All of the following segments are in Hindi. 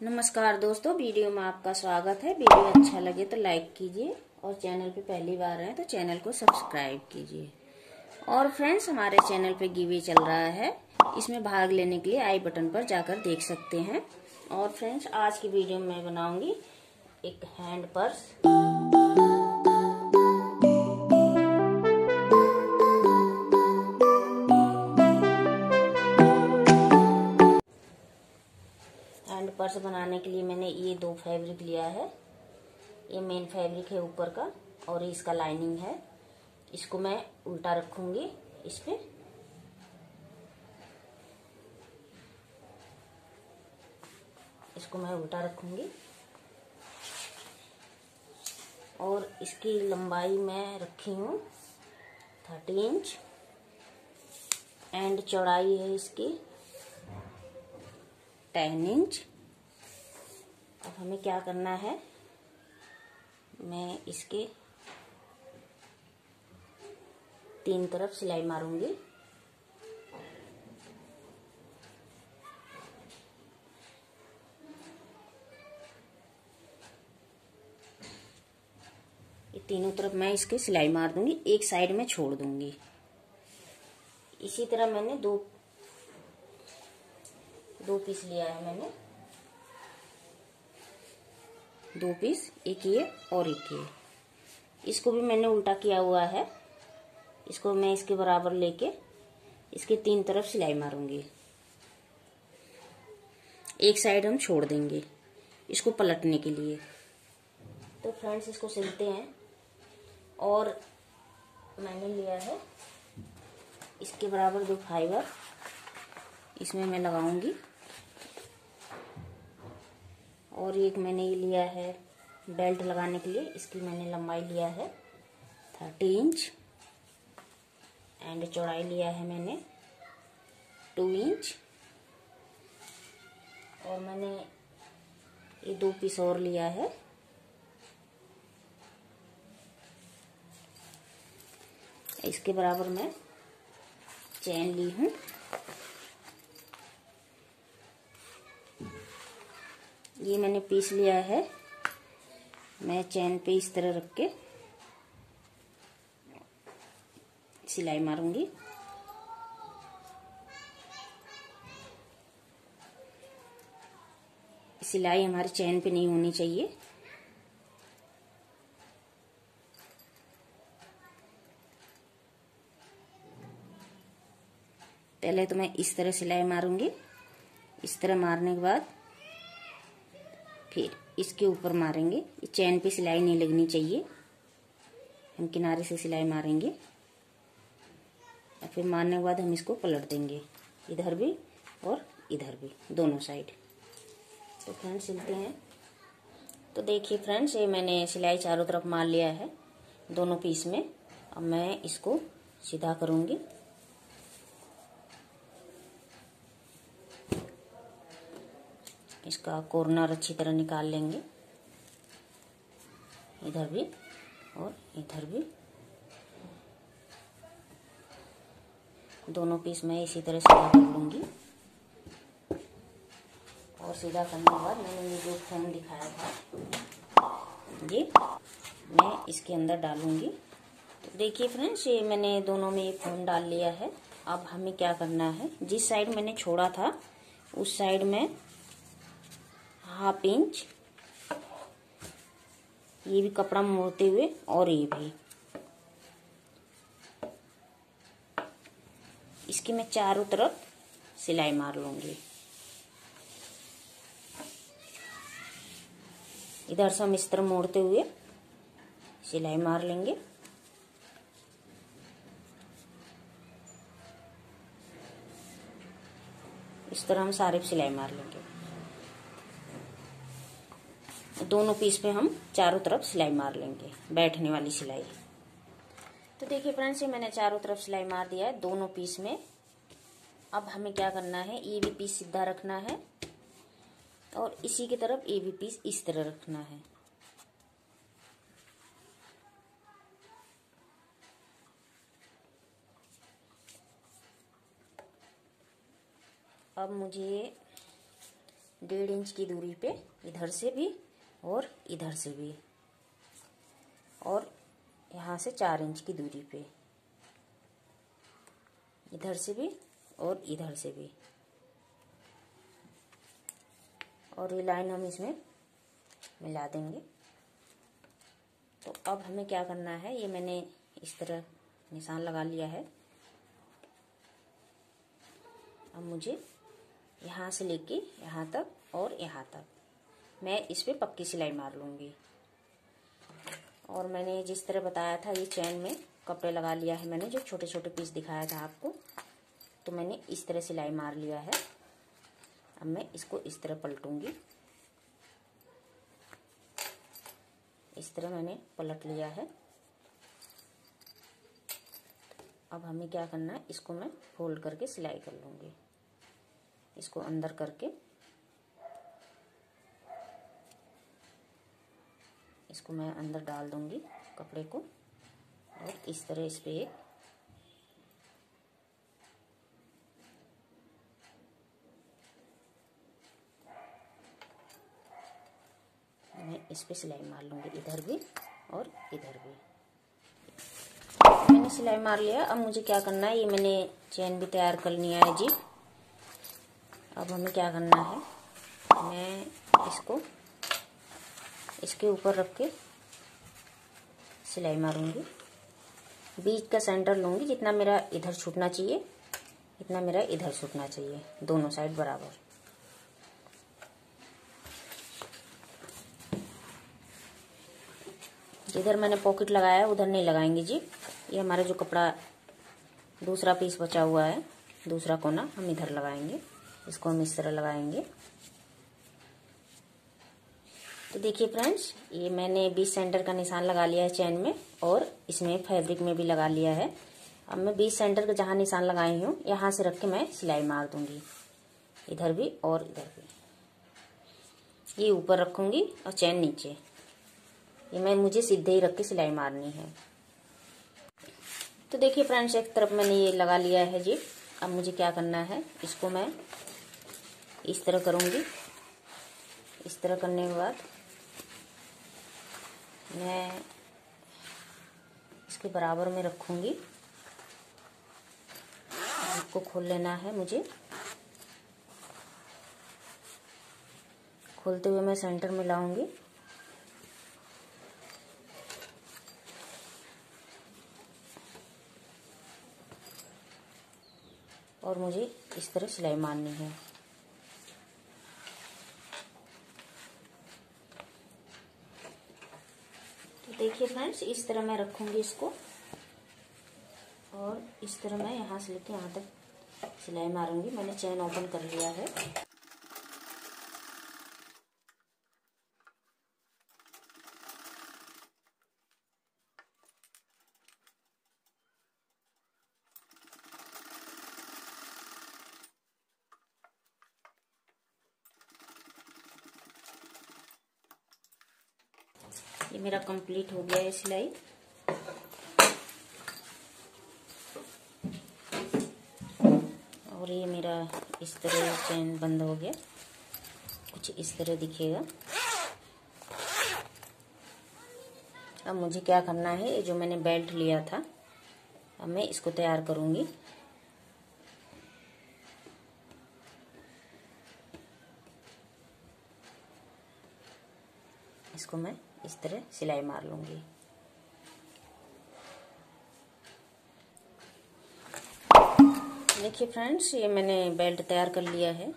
नमस्कार दोस्तों, वीडियो में आपका स्वागत है। वीडियो अच्छा लगे तो लाइक कीजिए और चैनल पे पहली बार आए तो चैनल को सब्सक्राइब कीजिए। और फ्रेंड्स, हमारे चैनल पे गिवे चल रहा है। इसमें भाग लेने के लिए आई बटन पर जाकर देख सकते हैं। और फ्रेंड्स, आज की वीडियो में बनाऊँगी एक हैंड पर्स। पर्स बनाने के लिए मैंने ये दो फैब्रिक लिया है। ये मेन फैब्रिक है ऊपर का और इसका लाइनिंग है। इसको मैं उल्टा रखूँगी इस पे। इसको मैं उल्टा रखूँगी। और इसकी लंबाई मैं रखी हूँ थर्टी इंच। एंड चौड़ाई है इसकी टेन इंच। अब हमें क्या करना है? मैं इसके तीन तरफ़ सिलाई मारूँगी। तीनों तरफ़ मैं इसके सिलाई मार दूँगी, एक साइड में छोड़ दूँगी। इसी तरह मैंने दो दो पीस लिया है मैंने। दो पीस, एक ये और एक ये। इसको भी मैंने उल्टा किया हुआ है। इसको मैं इसके बराबर लेके इसके तीन तरफ़ सिलाई मारूँगी। एक साइड हम छोड़ देंगे इसको पलटने के लिए। तो फ्रेंड्स, इसको सिलते हैं। और मैंने लिया है इसके बराबर जो फाइबर। इसमें मैं लगाऊँगी। और एक मैंने ये लिया है बेल्ट लगाने के लिए, इसकी मैंने लंबाई लिया है थर्टी इंच एंड चौड़ाई लिया है मैंने टू इंच और मैंने ये दो पीस और लिया है। इसके बराबर मैं चैन ली हूँ। ये मैंने पीस लिया है। मैं चैन पे इस तरह रख के सिलाई मारूँगी। सिलाई हमारे चैन पे नहीं होनी चाहिए। पहले तो मैं इस तरह सिलाई मारूँगी। इस तरह मारने के बाद फिर इसके ऊपर मारेंगे। चैन पे सिलाई नहीं लगनी चाहिए। हम किनारे से सिलाई मारेंगे। और फिर मारने के बाद हम इसको पलट देंगे। इधर भी और इधर भी, दोनों साइड। तो फ्रेंड्स, सिलते हैं। तो देखिए फ्रेंड्स, ये मैंने सिलाई चारों तरफ़ मार लिया है, दोनों पीस में। अब मैं इसको सीधा करूँगी। इसका कॉर्नर अच्छी तरह निकाल लेंगे। इधर भी और इधर भी। दोनों पीस मैं इसी तरह सीधा कर लूँगी और सीधा करने के बाद मैंने ये जो फोम दिखाया था, ये मैं इसके अंदर डालूँगी। तो देखिए फ्रेंड्स ये मैंने दोनों में ये फोम डाल लिया है। अब हमें क्या करना है? जिस साइड मैंने छोड़ा था, उस साइड में हाफ़ इंच। ये भी कपड़ा मोड़ते हुए और ये भी। इसकी मैं चारों तरफ़ सिलाई मार लूँगी। इधर से हम इस तरह मोड़ते हुए सिलाई मार लेंगे। इस तरह हम सारे सिलाई मार लेंगे। दोनों पीस पे हम चारों तरफ़ सिलाई मार लेंगे, बैठने वाली सिलाई। तो देखिए फ्रेंड्स, ये मैंने चारों तरफ़ सिलाई मार दिया है, दोनों पीस में। अब हमें क्या करना है, ये भी पीस सीधा रखना है और इसी की तरफ़ ये भी पीस इस तरह रखना है। अब मुझे डेढ़ इंच की दूरी पे इधर से भी और इधर से भी। और यहाँ से चार इंच की दूरी पे। इधर से भी और इधर से भी। और ये लाइन हम इसमें मिला देंगे। तो अब हमें क्या करना है, ये मैंने इस तरह निशान लगा लिया है। अब मुझे यहाँ से लेके यहाँ तक और यहाँ तक। मैं इस पर पक्की सिलाई मार लूँगी। और मैंने जिस तरह बताया था, ये चैन में कपड़े लगा लिया है मैंने, जो छोटे छोटे पीस दिखाया था आपको तो मैंने इस तरह सिलाई मार लिया है। अब मैं इसको इस तरह पलटूँगी। इस तरह मैंने पलट लिया है। अब हमें क्या करना है, इसको मैं फोल्ड करके सिलाई कर लूँगी। इसको अंदर करके इसको मैं अंदर डाल दूँगी कपड़े को और इस तरह इस पर एक मैं इस पे सिलाई मार लूँगी, इधर भी और इधर भी। मैंने सिलाई मार लिया, अब मुझे क्या करना है? ये मैंने चेन भी तैयार कर लिया है जी। अब हमें क्या करना है? मैं इसको इसके ऊपर रख के सिलाई मारूँगी। बीच का सेंटर लूँगी, जितना मेरा इधर छूटना चाहिए, इतना मेरा इधर छूटना चाहिए, दोनों साइड बराबर। जिधर मैंने पॉकेट लगाया है उधर नहीं लगाएँगे जी। ये हमारा जो कपड़ा, दूसरा पीस बचा हुआ है, दूसरा कोना, हम इधर लगाएँगे। इसको हम इस तरह लगाएँगे। तो देखिए फ्रेंड्स, ये मैंने बीस सेंटर का निशान लगा लिया है चैन में और इसमें फैब्रिक में भी लगा लिया है। अब मैं बीस सेंटर का जहाँ निशान लगाई हूँ, यहाँ से रख के मैं सिलाई मार दूँगी। इधर भी और इधर भी। ये ऊपर रखूँगी और चैन नीचे। ये मैं मुझे सीधे ही रख के सिलाई मारनी है। तो देखिए फ्रेंड्स, एक तरफ़ मैंने ये लगा लिया है जी। अब मुझे क्या करना है, इसको मैं इस तरह करूँगी। इस तरह करने के बाद मैं इसके बराबर में रखूँगी। इसको खोल लेना है मुझे। खोलते हुए मैं सेंटर में लाऊँगी। और मुझे इस तरह सिलाई मारनी है। देखिए फ्रेंड्स इस तरह मैं रखूँगी इसको। और इस तरह मैं यहाँ से लेके यहाँ तक सिलाई मारूँगी। मैंने चैन ओपन कर लिया है। ये मेरा कंप्लीट हो गया है सिलाई। और ये मेरा इस तरह चैन बंद हो गया। कुछ इस तरह दिखेगा। अब मुझे क्या करना है? ये जो मैंने बेल्ट लिया था, अब मैं इसको तैयार करूँगी। इसको मैं इस तरह सिलाई मार लूँगी। देखिए फ्रेंड्स, ये मैंने बेल्ट तैयार कर लिया है।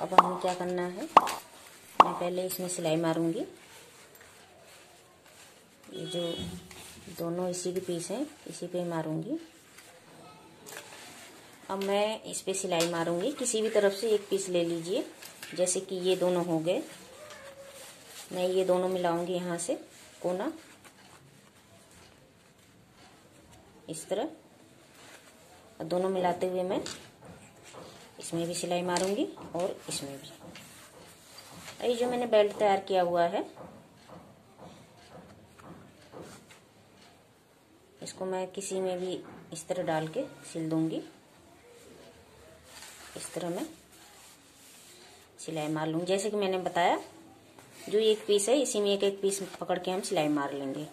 अब हमें क्या करना है? मैं पहले इसमें सिलाई मारूँगी। ये जो दोनों इसी के पीस हैं, इसी पे मारूँगी। अब मैं इस पे सिलाई मारूँगी। किसी भी तरफ़ से एक पीस ले लीजिए, जैसे कि ये दोनों हो गए। मैं ये दोनों मिलाऊँगी यहाँ से, कोना। इस तरह। और दोनों मिलाते हुए मैं इसमें भी सिलाई मारूँगी और इसमें भी। ये जो मैंने बेल्ट तैयार किया हुआ है, इसको मैं किसी में भी इस तरह डाल के सिल दूँगी। इस तरह मैं सिलाई मार लूँगी जैसे कि मैंने बताया जो एक पीस है, इसी में एक एक पीस पकड़ के हम सिलाई मार लेंगे।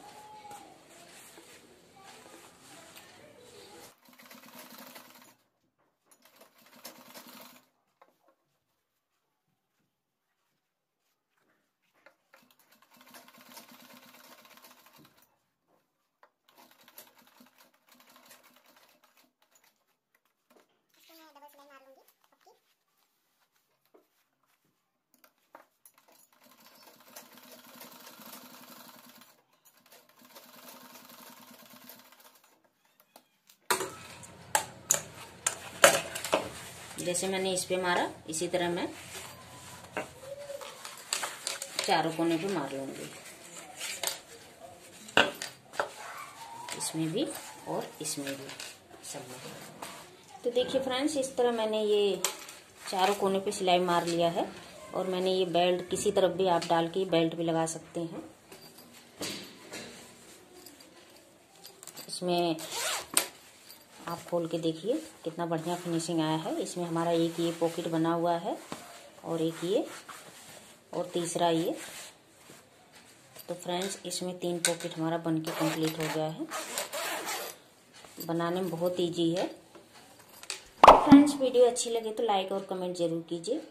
जैसे मैंने इस पे मारा, इसी तरह मैं चारों कोने पे मार लूँगी। इसमें भी और इसमें भी सब में। तो देखिए फ्रेंड्स, इस तरह मैंने ये चारों कोने पे सिलाई मार लिया है और मैंने ये बेल्ट किसी तरफ़ भी आप डाल के बेल्ट भी लगा सकते हैं। इसमें आप खोल के देखिए, कितना बढ़िया फिनिशिंग आया है। इसमें हमारा एक ये पॉकेट बना हुआ है और एक ये और तीसरा ये। तो फ्रेंड्स इसमें तीन पॉकेट हमारा बन के कंप्लीट हो गया है। बनाने में बहुत ईजी है। फ्रेंड्स वीडियो अच्छी लगे तो लाइक और कमेंट ज़रूर कीजिए।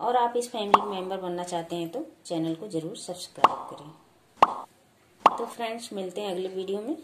और आप इस फैमिली मेंबर बनना चाहते हैं तो चैनल को ज़रूर सब्सक्राइब करें। तो फ्रेंड्स मिलते हैं अगले वीडियो में।